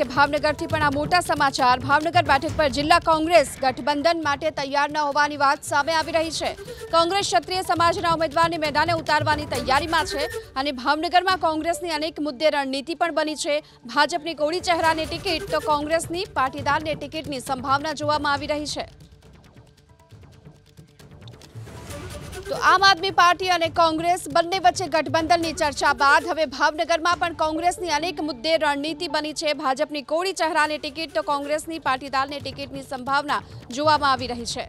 કે ભાવનગરથી પણ આ મોટા સમાચાર. ભાવનગર બેઠક પર જિલ્લા કોંગ્રેસ ગઠબંધન માટે તૈયાર ન હોવાની વાત સામે આવી રહી છે. કોંગ્રેસ ક્ષત્રિય સમાજના ઉમેદવારને મેદાને ઉતારવાની તૈયારીમાં છે અને ભાવનગરમાં કોંગ્રેસની અનેક મુદ્દે રણનીતિ પણ બની છે. ભાજપની કોળી ચહેરાની ટિકિટ તો કોંગ્રેસની પાટીદારની ટિકિટની સંભાવના જોવામાં આવી રહી છે. તો આમ આદમી પાર્ટી અને કોંગ્રેસ બંને વચ્ચે ગઠબંધનની ચર્ચા બાદ હવે ભાવનગરમાં પણ કોંગ્રેસની અનેક મુદ્દે રણનીતિ બની છે. ભાજપની કોળી ચહેરાની ટિકિટ તો કોંગ્રેસની પાટીદારની ટિકિટની સંભાવના જોવામાં આવી રહી છે.